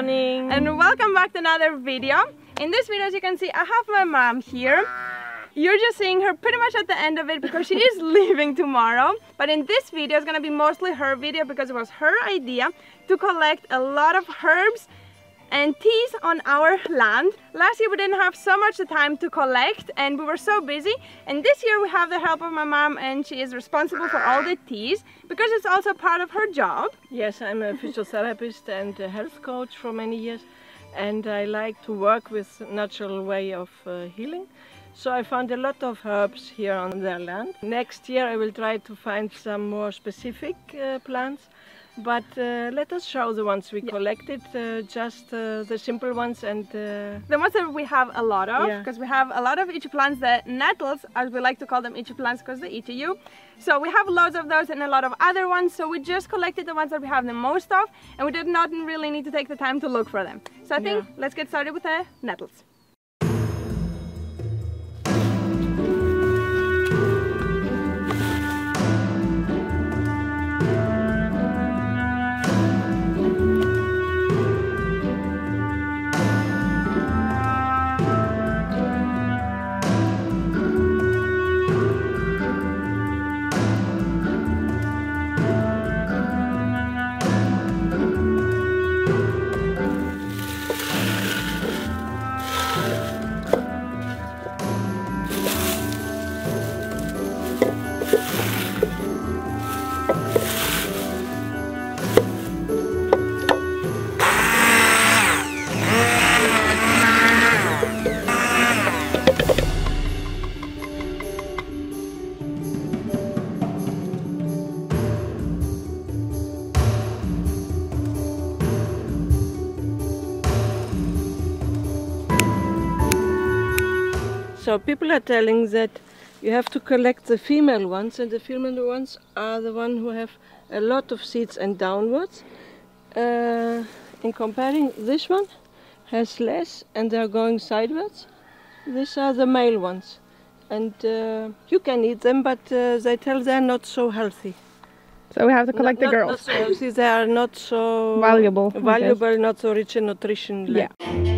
morning. And welcome back to another video. In this video, as you can see, I have my mom here. You're just seeing her pretty much at the end of it because she is leaving tomorrow. But in this video, it's gonna be mostly her video because it was her idea to collect a lot of herbs and teas on our land. Last year we didn't have so much time to collect and we were so busy and this year we have the help of my mom and she is responsible for all the teas because it's also part of her job. Yes, I'm a physiotherapist and a health coach for many years and I like to work with natural way of uh, healing. So I found a lot of herbs here on their land. Next year I will try to find some more specific uh, plants but uh, let us show the ones we yeah. collected, uh, just uh, the simple ones and... Uh, the ones that we have a lot of, because yeah. we have a lot of itchy plants, the nettles, as we like to call them itchy plants because they itchy you. So we have loads of those and a lot of other ones, so we just collected the ones that we have the most of, and we did not really need to take the time to look for them. So I think yeah. let's get started with the nettles. So people are telling that you have to collect the female ones and the female ones are the ones who have a lot of seeds and downwards. Uh, in comparing this one has less and they're going sideways. These are the male ones and uh, you can eat them but uh, they tell they're not so healthy. So we have to collect not, the girls. Not so healthy, they are not so valuable. Valuable, not so rich in nutrition. Yeah.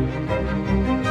Música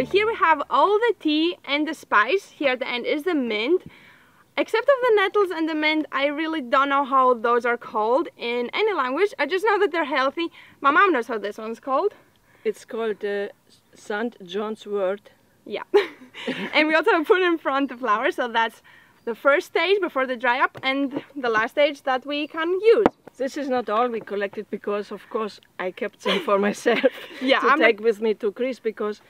So here we have all the tea and the spice. Here at the end is the mint. Except of the nettles and the mint, I really don't know how those are called in any language. I just know that they're healthy. My mom knows how this one's called. It's called uh, St. John's wort. Yeah. and we also put in front the flowers, so that's the first stage before they dry up and the last stage that we can use. This is not all we collected because, of course, I kept some for myself Yeah, to I'm take with me to Greece because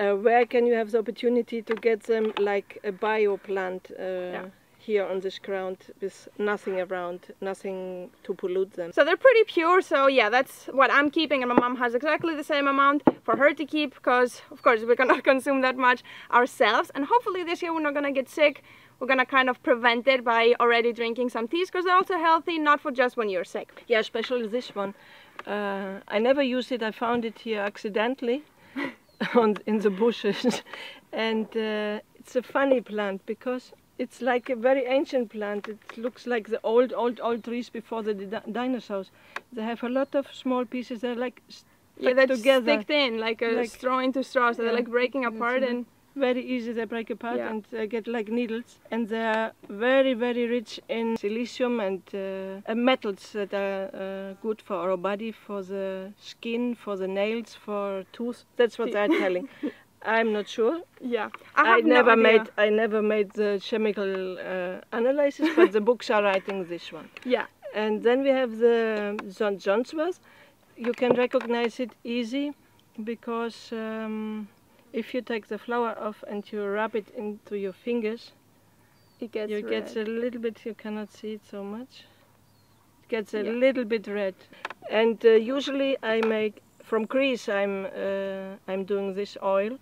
uh, where can you have the opportunity to get them like a bio plant uh, here on this ground with nothing around, nothing to pollute them? So they're pretty pure, so yeah, that's what I'm keeping, and my mom has exactly the same amount for her to keep, because of course we cannot consume that much ourselves, and hopefully this year we're not gonna get sick. We're gonna kind of prevent it by already drinking some teas, because they're also healthy, not for just when you're sick. Yeah, especially this one. Uh, I never used it. I found it here accidentally on, in the bushes, and uh, it's a funny plant because it's like a very ancient plant. It looks like the old, old, old trees before the di- dinosaurs. They have a lot of small pieces. They're like Yeah, that's together. sticked in like a Like- straw into straw, so they're like breaking apart and Very easy, they break apart Yeah. and uh, get like needles. And they are very, very rich in silicium and uh, uh, metals that are uh, good for our body, for the skin, for the nails, for tooth. That's what they're telling. I'm not sure. yeah. I, no never idea. made I never made the chemical uh, analysis, but the books are writing this one. Yeah. And then we have the St. John's wort. You can recognize it easy because um, if you take the flower off and you rub it into your fingers, It gets you red. get a little bit. You cannot see it so much. It gets a Yeah. little bit red. And uh, usually I make from Greece. I'm uh, I'm doing this oil.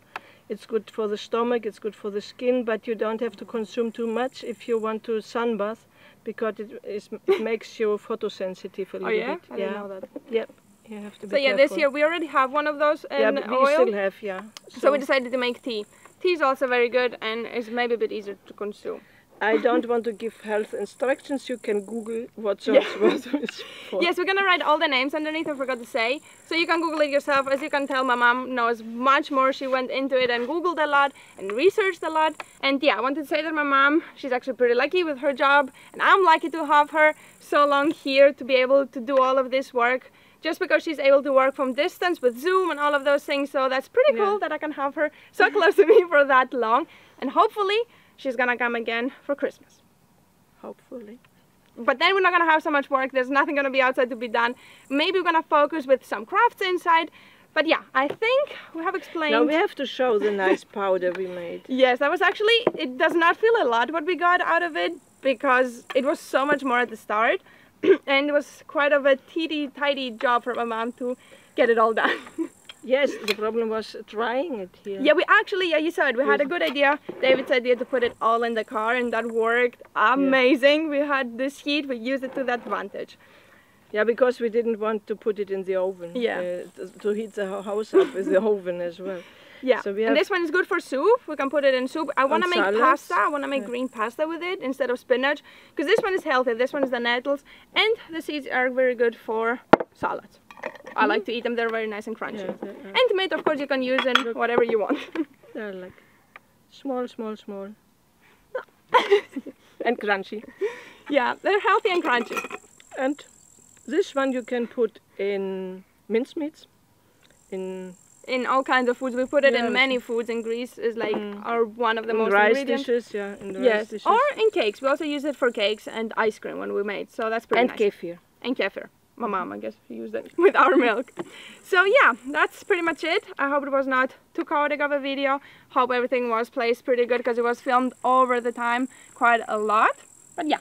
It's good for the stomach. It's good for the skin, but you don't have to consume too much if you want to sunbath, because it, is, it makes you photosensitive a Oh little yeah, bit. I didn't know that. Yep. You have to be So yeah, this year we already have one of those in yeah, oil. still have, yeah. So we decided to make tea. Tea is also very good and is maybe a bit easier to consume. I don't want to give health instructions. You can Google what Yeah. John's wort for. Yes, we're gonna write all the names underneath. I forgot to say, so you can Google it yourself. As you can tell, my mom knows much more. She went into it and Googled a lot and researched a lot. And yeah, I wanted to say that my mom, she's actually pretty lucky with her job, and I'm lucky to have her so long here to be able to do all of this work. Just because she's able to work from distance with Zoom and all of those things, so that's pretty Yeah. cool that I can have her so close to me for that long. And hopefully, she's gonna come again for Christmas. Hopefully. But then we're not gonna have so much work. There's nothing gonna be outside to be done. Maybe we're gonna focus with some crafts inside. But yeah, I think we have explained. Now we have to show the nice powder we made. Yes, that was actually. It does not feel a lot what we got out of it because it was so much more at the start, and it was quite of a teeny tidy job for my mom to get it all done. Yes, the problem was drying it here. yeah, we actually, yeah, you said we had a good idea. David's idea to put it all in the car, and that worked amazing. We had this heat, we used it to that advantage. Yeah, because we didn't want to put it in the oven. Yeah. uh, to- to heat the house up with the oven as well. Yeah, So and this one is good for soup. We can put it in soup. I want to make salads. pasta. I want to make Yeah. green pasta with it instead of spinach because this one is healthy. This one is the nettles, and the seeds are very good for salads. I like to eat them. They're very nice and crunchy. Yeah, they are, And tomato, of course, you can use in whatever you want. they're like small, small, small. and crunchy. yeah, they're healthy and crunchy. And this one you can put in mincemeats, in, In all kinds of foods, we put it Yeah, in many foods. In Greece is like Mm. our one of the in most rice dishes. Yeah, in the rice Yes, dishes. or in cakes. We also use it for cakes and ice cream when we made. So that's pretty and nice. kefir. and kefir. My mom, I guess, used it with our milk. So yeah, that's pretty much it. I hope it was not too chaotic of a video. Hope everything was placed pretty good because it was filmed over the time quite a lot. But yeah,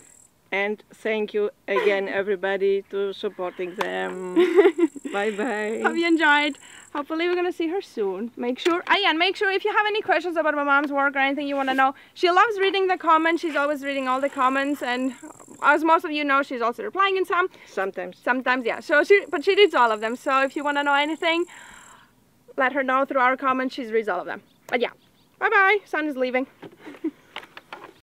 And thank you again, everybody, to supporting them. bye bye. hope you enjoyed. Hopefully we're gonna see her soon. Make sure, ah, yeah, and make sure if you have any questions about my mom's work or anything you wanna know, she loves reading the comments. She's always reading all the comments, and as most of you know, she's also replying in some. Sometimes. Sometimes, yeah. So she, but she reads all of them. So if you want to know anything, let her know through our comments. She reads all of them. But yeah, bye bye. Sun is leaving.